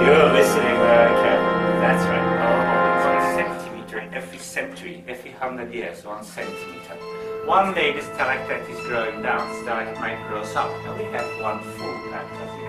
You're listening where I can. That's right. Oh, one centimeter every century, every hundred years, one centimeter. One day the stalactite is growing down, stalagmite grows up, and we have one full plant of the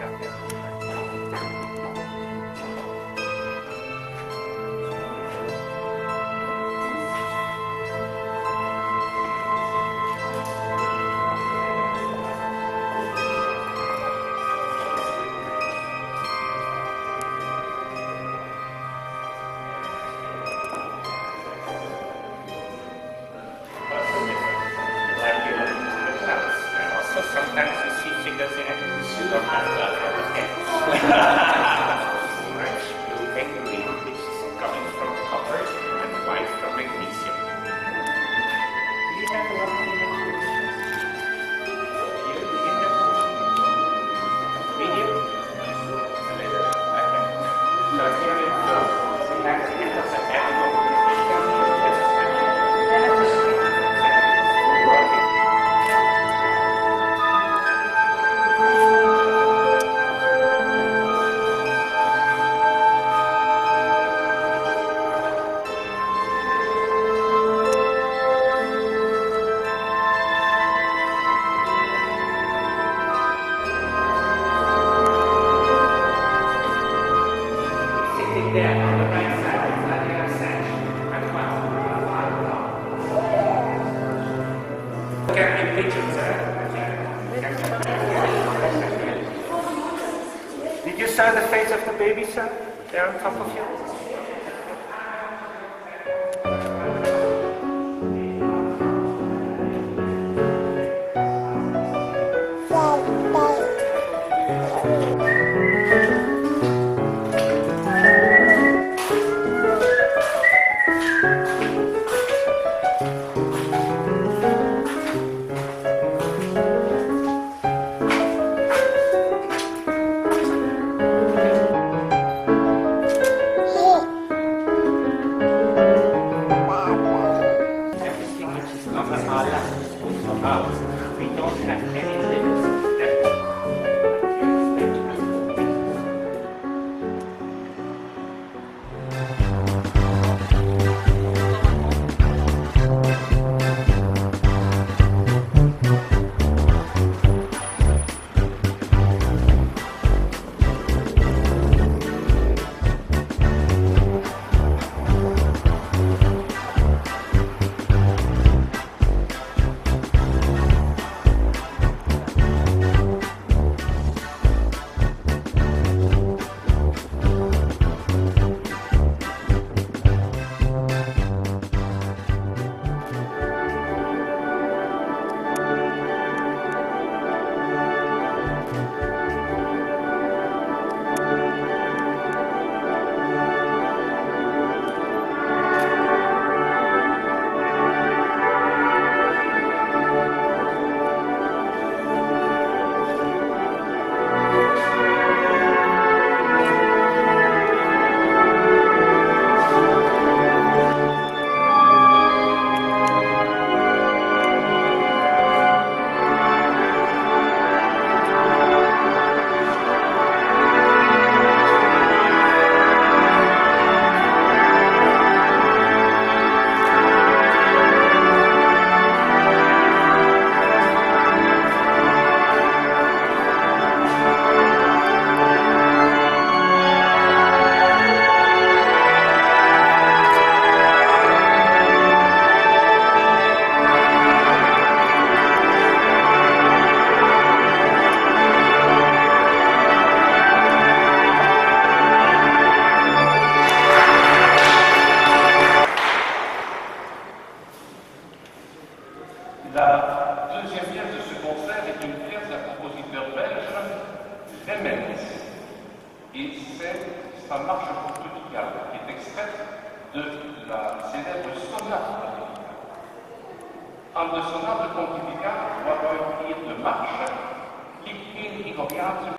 saw the face of the baby, sir? There on top of you? c'est sa marche pontonicale, qui est extraite de la célèbre sonate pontificale. Parle de sonate pontificale, on va revenir de marche, l'ictine igobiazum.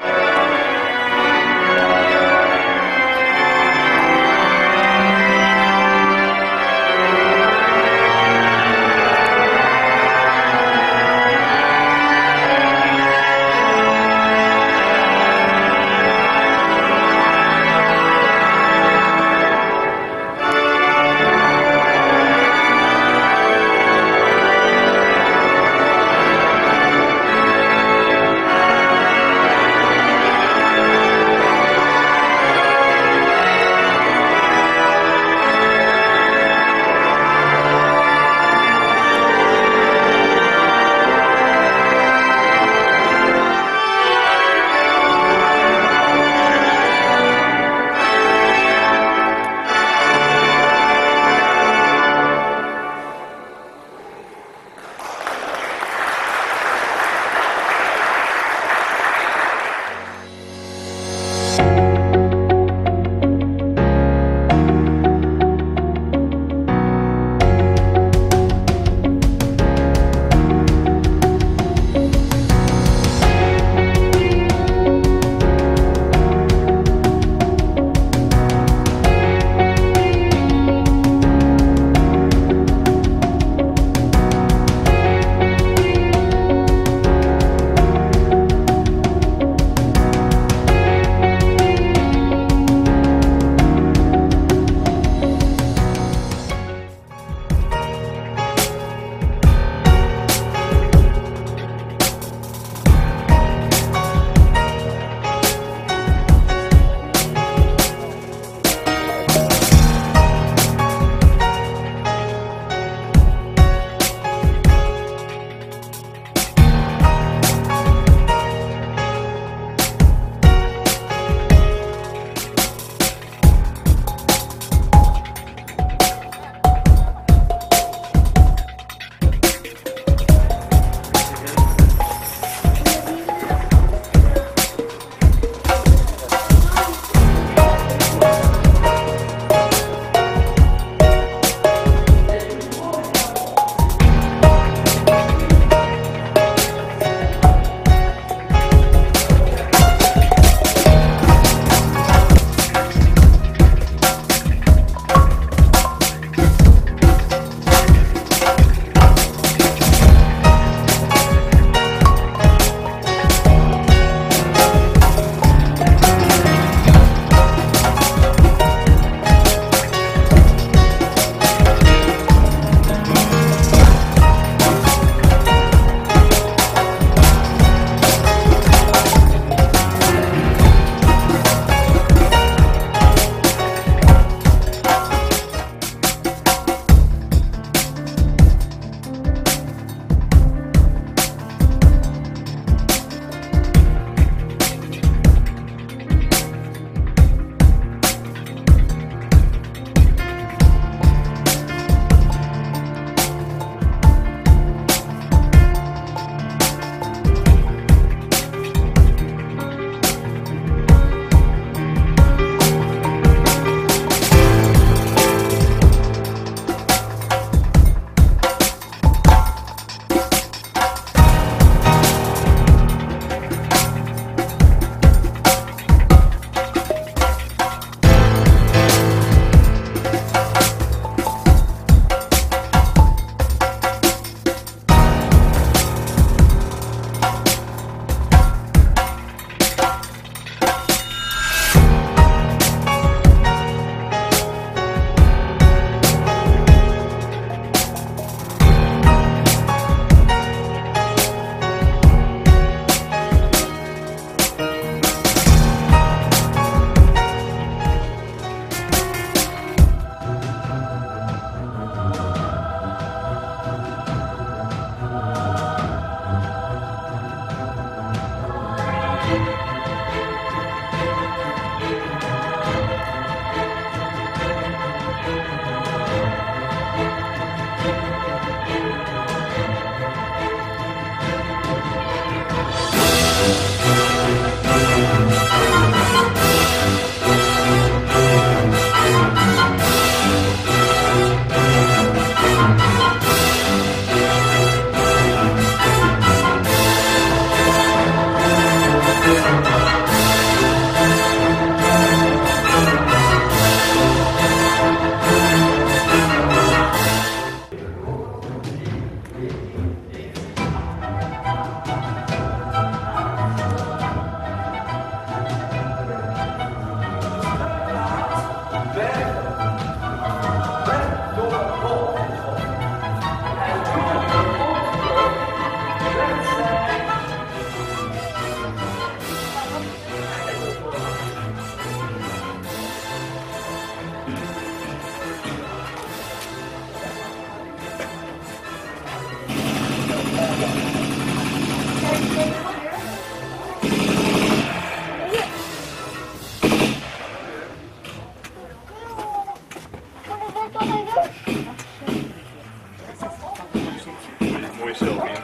voice helping.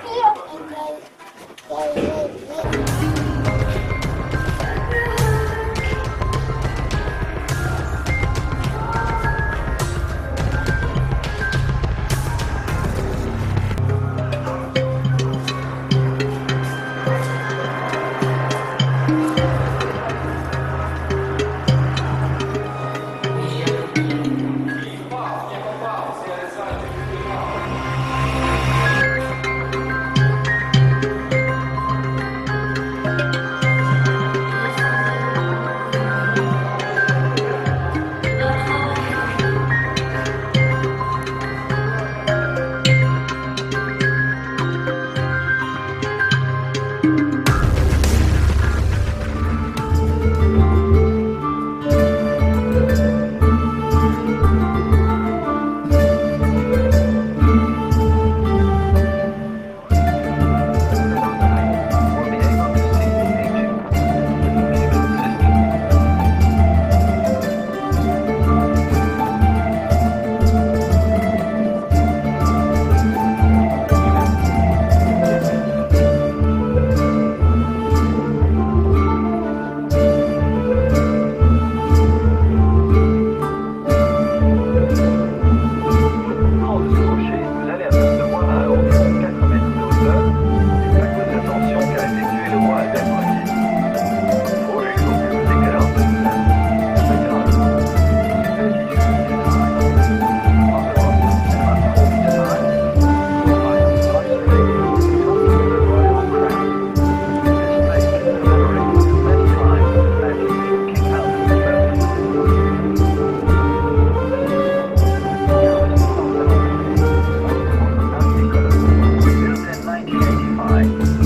Right.